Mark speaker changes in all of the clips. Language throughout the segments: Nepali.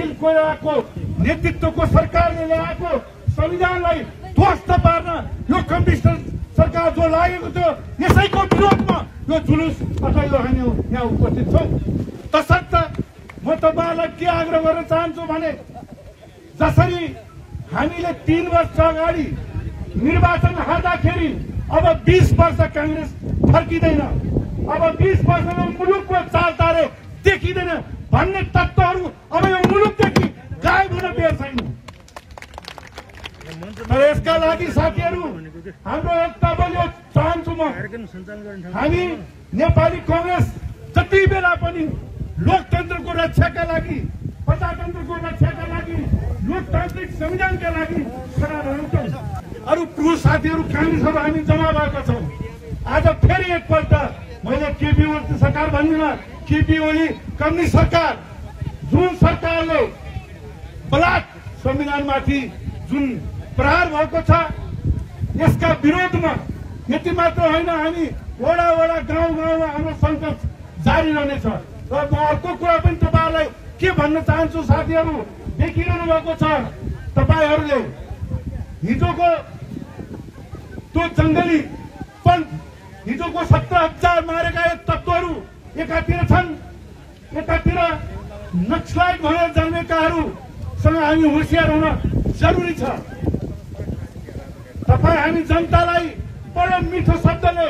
Speaker 1: सुशील कोइरालाको नेतृत्वको सरकारले ल्याएको संविधानलाई ध्वस्त पार्न यो कम्युनिस्ट सरकार जो लागेको थियो यसैको विरोधमा यो जुलुस यो हामी यहाँ उपस्थित छौँ तसर्थ म तपाईँहरूलाई के आग्रह गर्न चाहन्छु भने जसरी हामीले तीन वर्ष अगाडि निर्वाचन हार्दाखेरि अब बिस वर्ष काङ्ग्रेस फर्किँदैन अब बिस वर्षमा मुलुकको चालतारे देखिँदैन भन्ने तत्त्वहरू अब यो मुलुकदेखि गायब हुन बेर छैन तर यसका लागि साथीहरू हाम्रो एकता बलियो चाहन्छु म। हामी नेपाली कङ्ग्रेस जति बेला पनि लोकतन्त्रको रक्षाका लागि प्रजातन्त्रको रक्षाका लागि लोकतान्त्रिक संविधानका लागि खडा रहन्छौँ अरू पुरुष साथीहरू काङ्ग्रेसहरू हामी जम्मा भएका छौँ। आज फेरि एकपल्ट मैले केपी ओली सरकार भन्दिनँ। केपी ओली कम्युनिस्ट सरकार जुन सरकारले बलात् संविधानमाथि जुन प्रहार भएको छ। यसका विरोधमा यति मात्र होइन हामी वडा वडा गाउँ गाउँमा हाम्रो सङ्घर्ष जारी रहनेछ। र म अर्को कुरा पनि तपाईँहरूलाई के भन्न चाहन्छु साथीहरू देखिरहनु भएको छ। तपाईँहरूले हिजोको त्यो जङ्गली पण हिजोको सत्र हजार मारेका एक तत्त्वहरू एकातिर छन्। एकातिर नक्सलाइट भनेर जन्मेकाहरूसँग हामी होसियार हुन जरुरी छ। हामी जनतालाई बडो मिठो शब्दले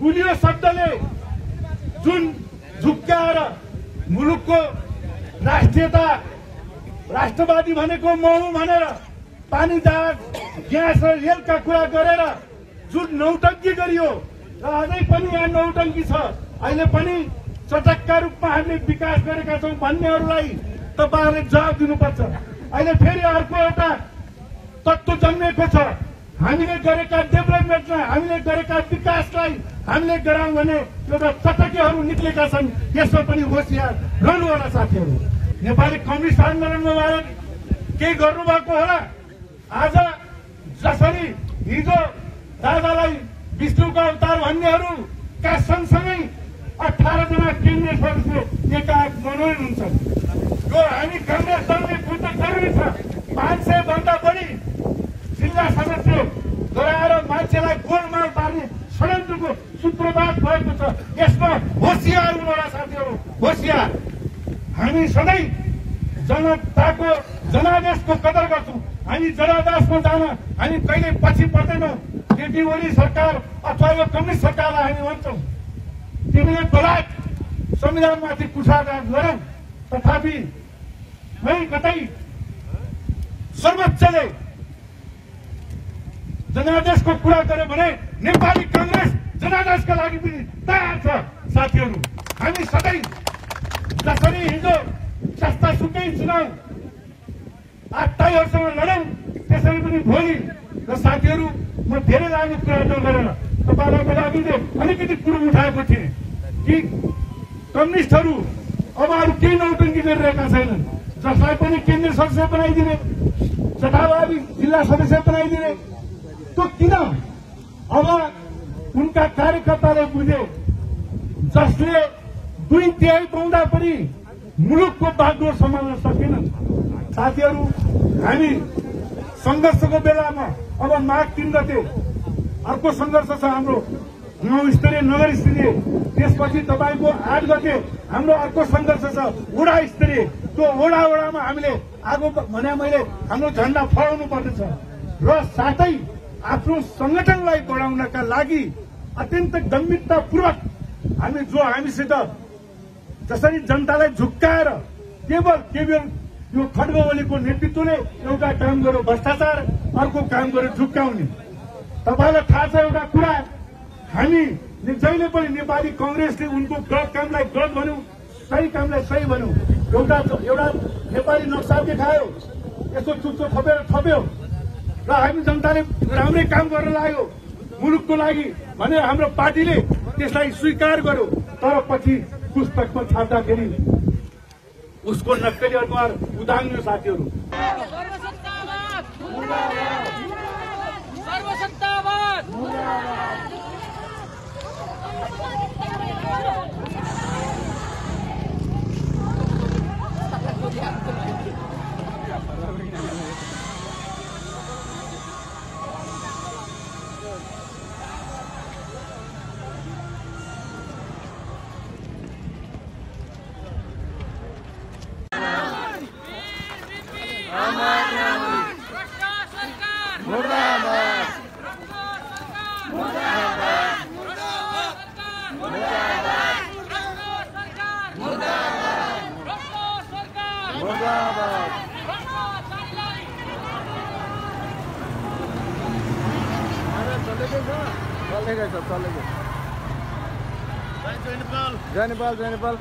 Speaker 1: गुलियो शब्दले जुन झुक्क्याएर मुलुकको राष्ट्रियता राष्ट्रवादी भनेको महु भनेर पानी जहाज ग्यास र रेलका कुरा गरेर जुन नौटङ्की गरियो र अझै पनि यहाँ नौटङ्की छ अहिले पनि चटक्का रूपमा हामीले विकास गरेका छौँ भन्नेहरूलाई तपाईँहरूले जवाब दिनुपर्छ। अहिले फेरि अर्को एउटा तत्त्व जन्मेको छ। हामीले गरेका डेभलपमेन्टलाई हामीले गरेका विकासलाई हामीले गराउँ भने एउटा चटकीहरू निक्लेका छन्। यसमा पनि होसियार रहनु होला साथीहरू। नेपाली कम्युनिस्ट आन्दोलनमा उहाँले केही गर्नुभएको होला? आज जसरी हिजो दादालाई विष्णुको अवतार भन्नेहरूका सँगसँगै अठारजना केन्द्रीय सदस्य एकाएक मनोनयन हुन्छन् यो हामी कङ्ग्रेस दलले बुझ्न जरुरी छ पाँच सय भन्दा बढी जिल्ला सदस्य गराएर मान्छेलाई गोलमाल पार्ने षड्यन्त्रको सूत्रपात भएको छ। यसमा होसियार हुनुहोला साथीहरू। होसियार। हामी सधैँ जनताको जनादेशको कदर गर्छौँ। हामी जनादेशमा जान हामी कहिले पछि पर्दैनौँ। केपी ओली सरकार अथवा यो कम्युनिस्ट सरकारलाई हामी भन्छौँ। तिमीले बलात् संविधानमाथि कुठाराघात गरौँ। तथापि कहीँ कतै सर्वोच्चले जनादेशको कुरा गर्यो भने नेपाली कङ्ग्रेस जनादेशका लागि पनि तयार छ साथीहरू। हामी सधैँ जसरी हिजो सस्ता सुकै चुनाव आत्ताईहरूसँग लडौँ त्यसरी पनि भोलि र साथीहरू म धेरै लामो कुरा नगरेर तपाईँहरूको लागि चाहिँ अलिकति कुरो उठाएको थिएँ कि कम्युनिस्टहरू अब अरू केही नौटङ्की गरिरहेका छैनन्। जसलाई पनि केन्द्रीय सदस्य बनाइदिने जथाभावी जिल्ला सदस्य बनाइदिने त्यो किन? अब उनका कार्यकर्ताले बुझे। जसले दुई तिहाई पाउँदा पनि मुलुकको बागडोर सम्हाल्न सकेनन्। साथीहरू हामी सङ्घर्षको बेलामा अब माघ तिन गते अर्को सङ्घर्ष छ हाम्रो गाउँ स्तरीय नगर स्तरीय। त्यसपछि तपाईँको आठ गते हाम्रो अर्को सङ्घर्ष छ वडा स्तरीय। त्यो वडा वडामा हामीले आगो भने मैले हाम्रो झन्डा फहराउनु पर्नेछ र साथै आफ्नो सङ्गठनलाई बढाउनका लागि अत्यन्त गम्भीरतापूर्वक हामी जो हामीसित जसरी जनतालाई झुक्काएर केवल केवल यो खड्गवलीको नेतृत्वले एउटा काम गर्यो भ्रष्टाचार अर्को काम गर्यो झुक्काउने तपाईँलाई थाहा छ एउटा कुरा हामी जहिले पनि नेपाली कङ्ग्रेसले उनको गलत कामलाई गलत भन्यौँ सही कामलाई सही भन्यौँ एउटा एउटा नेपाली नक्सा देखायो यसो चुच्चो थपेर थप्यो र हामी जनताले राम्रै काम गर्न लाग्यो मुलुकको लागि भने हाम्रो पार्टीले त्यसलाई स्वीकार गर्यो। तर पछि पुस्तकमा छाप्दाखेरि उसको नक्कली अनुहार उदाङ्यो साथीहरू।
Speaker 2: सर्वसत्तावाद सर्वसत्तावाद
Speaker 3: चलेकै छ चलेकै छ चलेकै जय नेपाल। जय नेपाल। जय नेपाल।